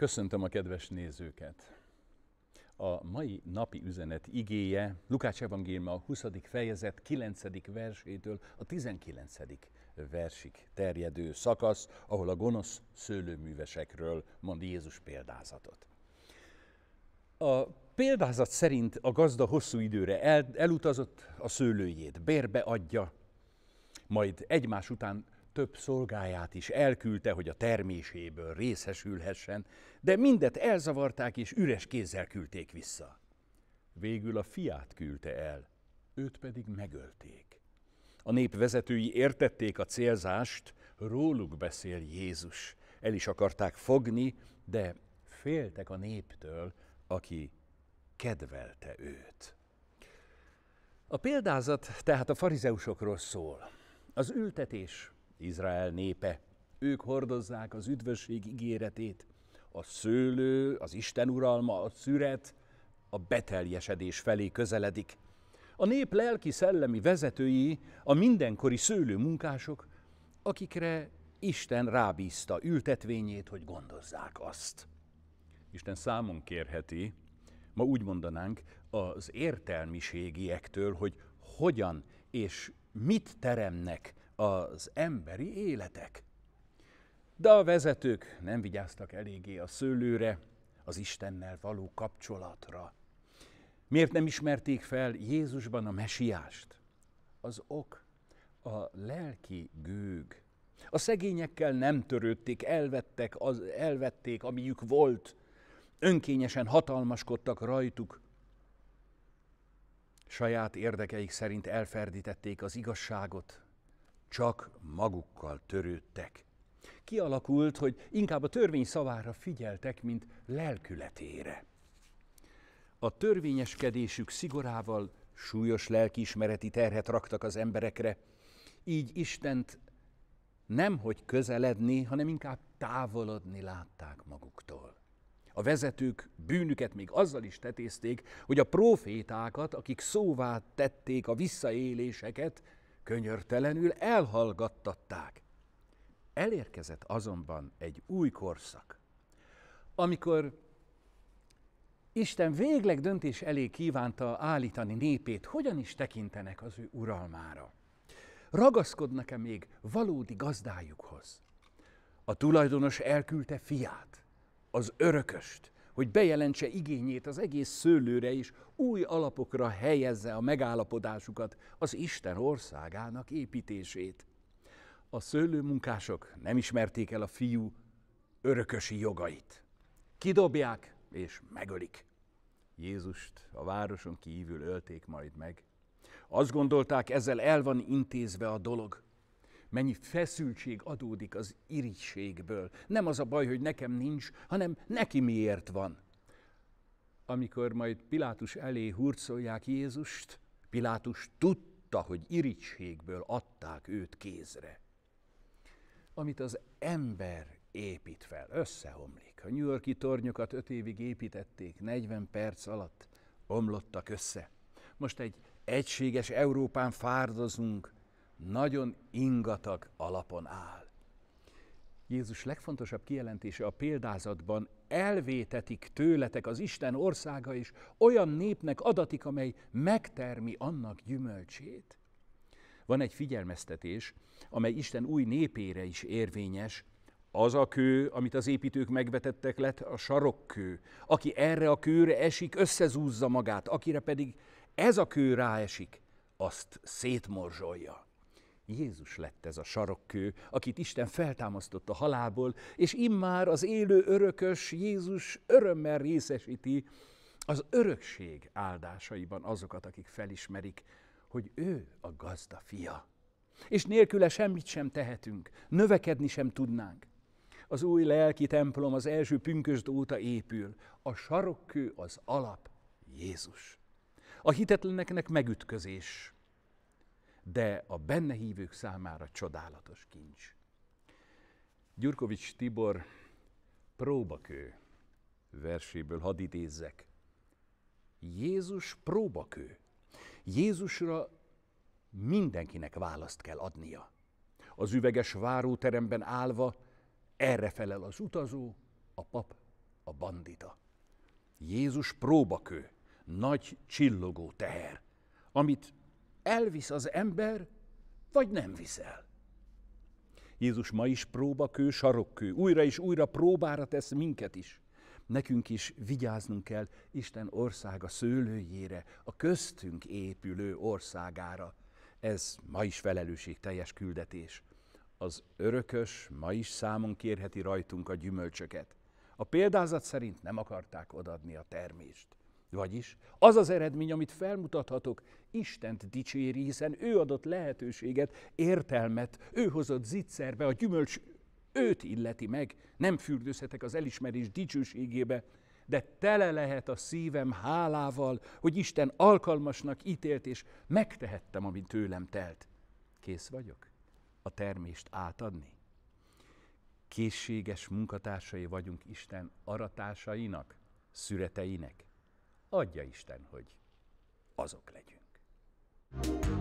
Köszöntöm a kedves nézőket! A mai napi üzenet igéje Lukács evangélium a 20. fejezet 9. versétől a 19. versig terjedő szakasz, ahol a gonosz szőlőművesekről mond Jézus példázatot. A példázat szerint a gazda hosszú időre el, elutazott, a szőlőjét bérbe adja, majd egymás után több szolgáját is elküldte, hogy a terméséből részesülhessen, de mindet elzavarták és üres kézzel küldték vissza. Végül a fiát küldte el, őt pedig megölték. A nép vezetői értették a célzást, róluk beszél Jézus. El is akarták fogni, de féltek a néptől, aki kedvelte őt. A példázat tehát a farizeusokról szól. Az ültetés Izrael népe, ők hordozzák az üdvösség ígéretét, a szőlő, az Isten uralma, a szüret, a beteljesedés felé közeledik. A nép lelki-szellemi vezetői, a mindenkori szőlő munkások, akikre Isten rábízta ültetvényét, hogy gondozzák azt. Isten számon kérheti, ma úgy mondanánk, az értelmiségiektől, hogy hogyan és mit teremnek az emberi életek. De a vezetők nem vigyáztak eléggé a szőlőre, az Istennel való kapcsolatra. Miért nem ismerték fel Jézusban a mesiást? Az ok, a lelki gőg. A szegényekkel nem törődték, elvettek, az, elvették, amiük volt. Önkényesen hatalmaskodtak rajtuk. Saját érdekeik szerint elferdítették az igazságot, csak magukkal törődtek. Kialakult, hogy inkább a törvény szavára figyeltek, mint lelkületére. A törvényeskedésük szigorával súlyos lelkiismereti terhet raktak az emberekre, így Istent nem hogy közeledni, hanem inkább távolodni látták maguktól. A vezetők bűnüket még azzal is tetézték, hogy a profétákat, akik szóvá tették a visszaéléseket, könyörtelenül elhallgattatták. Elérkezett azonban egy új korszak, amikor Isten végleg döntés elé kívánta állítani népét, hogyan is tekintenek az ő uralmára. Ragaszkodnak-e még valódi gazdájukhoz? A tulajdonos elküldte fiát, az örököst, hogy bejelentse igényét az egész szőlőre és új alapokra helyezze a megállapodásukat, az Isten országának építését. A szőlőmunkások nem ismerték el a fiú örökösi jogait. Kidobják és megölik. Jézust a városon kívül ölték majd meg. Azt gondolták, ezzel el van intézve a dolog mennyi feszültség adódik az irigységből. Nem az a baj, hogy nekem nincs, hanem neki miért van. Amikor majd Pilátus elé hurcolják Jézust, Pilátus tudta, hogy irigységből adták őt kézre. Amit az ember épít fel, összeomlik. A New Yorki tornyokat öt évig építették, 40 perc alatt omlottak össze. Most egy egységes Európán fárdozunk, nagyon ingatag alapon áll. Jézus legfontosabb kijelentése a példázatban, elvétetik tőletek az Isten országa is, olyan népnek adatik, amely megtermi annak gyümölcsét. Van egy figyelmeztetés, amely Isten új népére is érvényes, az a kő, amit az építők megvetettek lett, a sarokkő. Aki erre a kőre esik, összezúzza magát, akire pedig ez a kő ráesik, azt szétmorzsolja. Jézus lett ez a sarokkő, akit Isten feltámasztott a halálból, és immár az élő örökös Jézus örömmel részesíti az örökség áldásaiban azokat, akik felismerik, hogy ő a gazda fia. És nélküle semmit sem tehetünk, növekedni sem tudnánk. Az új lelki templom az első pünkösd óta épül. A sarokkő az alap, Jézus. A hitetleneknek megütközés, de a benne hívők számára csodálatos kincs. Gyurkovics Tibor próbakő verséből hadd idézzek. Jézus próbakő. Jézusra mindenkinek választ kell adnia. Az üveges váróteremben állva erre felel az utazó, a pap a bandita. Jézus próbakő, nagy csillogó teher, amit elvisz az ember, vagy nem viszel. Jézus ma is próbakő, sarokkő, újra és újra próbára tesz minket is. Nekünk is vigyáznunk kell Isten országa szőlőjére, a köztünk épülő országára. Ez ma is felelősség-teljes küldetés. Az örökös ma is számon kérheti rajtunk a gyümölcsöket. A példázat szerint nem akarták odadni a termést. Vagyis az az eredmény, amit felmutathatok, Istent dicséri, hiszen ő adott lehetőséget, értelmet, ő hozott zicserbe, a gyümölcs őt illeti meg, nem fürdőzhetek az elismerés dicsőségébe, de tele lehet a szívem hálával, hogy Isten alkalmasnak ítélt, és megtehettem, amit tőlem telt. Kész vagyok a termést átadni? Készséges munkatársai vagyunk Isten aratásainak, szüreteinek? Adja Isten, hogy azok legyünk.